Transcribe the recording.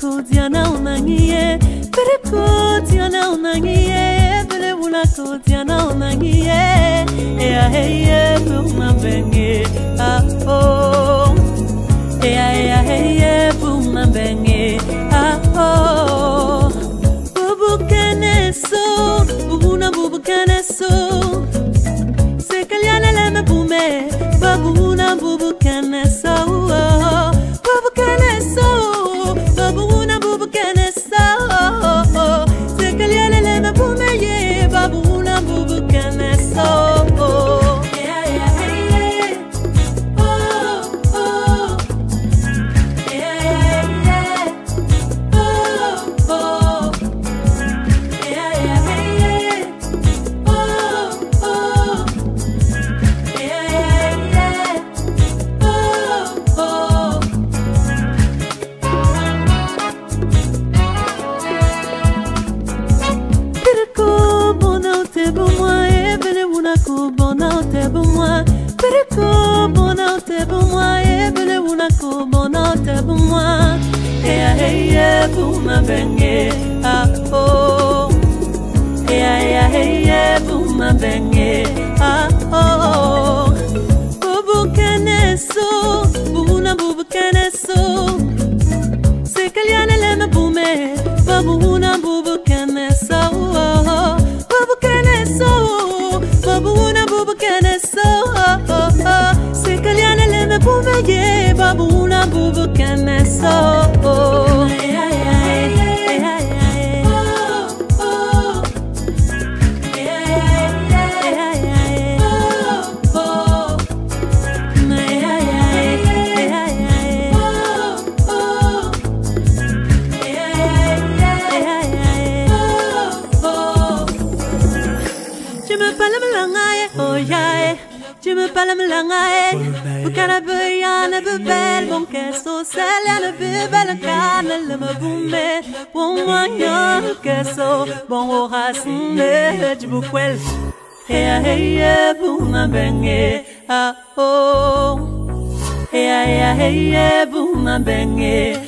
kudiana unangie bere kudiana unangie bere una kudiana unangie ea hey yeah. Bona te bo moi e bele una ko bona te bo moi E a hey e bu ma benge a oh E a e a hey e bu ma benge a oh Bubu keneso buna bubu keneso Sekaliana lema bume babuna bubu keneso bubu keneso babuna bubu keneso Sekaliana lema bume ye babuna bubu keneso Tu me parles melangaye, oh yeah. Tu me parles melangaye. Bukana buyana bubel, bon keso sel, le bubel kan, le. Bon moyen, keso, bon orasne, du bukwel. Hey, hey, hey, bouma benge, ah oh. Hey, hey, hey, bouma benge,